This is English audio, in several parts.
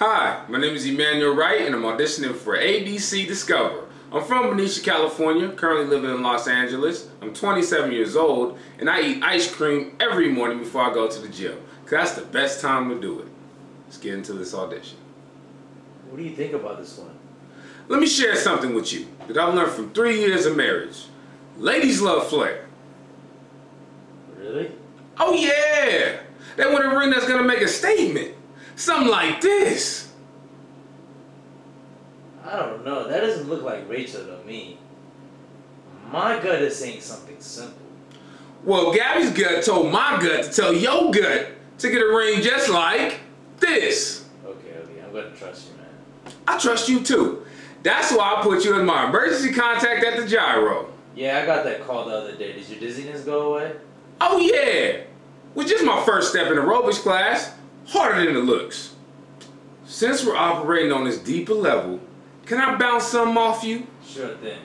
Hi, my name is Emmanuel Wright and I'm auditioning for ABC Discover. I'm from Benicia, California, currently living in Los Angeles. I'm 27 years old and I eat ice cream every morning before I go to the gym. Cause that's the best time to do it. Let's get into this audition. What do you think about this one? Let me share something with you that I've learned from three years of marriage. Ladies love flair. Really? Oh yeah! They want a ring that's gonna make a statement. Something like this. I don't know. That doesn't look like Rachel to me. My gut is saying something simple. Well, Gabby's gut told my gut to tell your gut to get a ring just like this. Okay, okay. I'm gonna trust you, man. I trust you too. That's why I put you in my emergency contact at the gyro. Yeah, I got that call the other day. Did your dizziness go away? Oh yeah! Which is my first step in the aerobics class. Harder than it looks. Since we're operating on this deeper level, can I bounce something off you? Sure thing.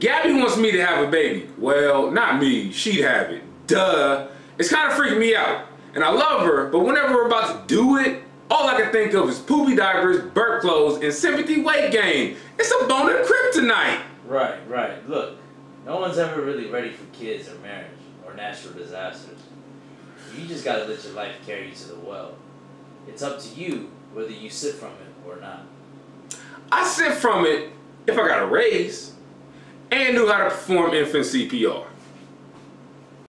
Gabby wants me to have a baby. Well, not me. She'd have it. Duh. It's kind of freaking me out. And I love her, but whenever we're about to do it, all I can think of is poopy diapers, burp clothes, and sympathy weight gain. It's a bone of kryptonite. Right, right. Look, no one's ever really ready for kids or marriage or natural disasters. You just gotta let your life carry you to the well. It's up to you whether you sit from it or not. I sent from it if I got a raise and knew how to perform infant CPR.